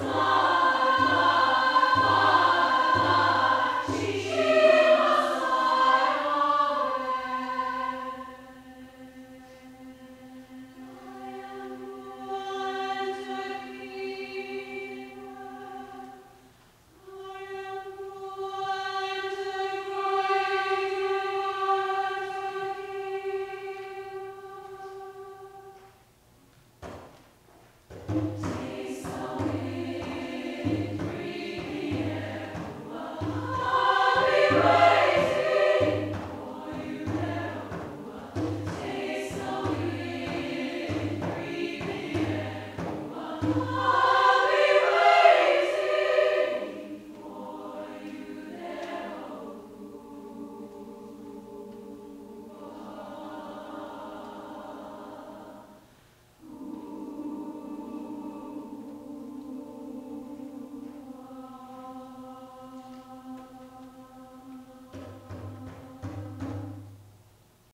smile.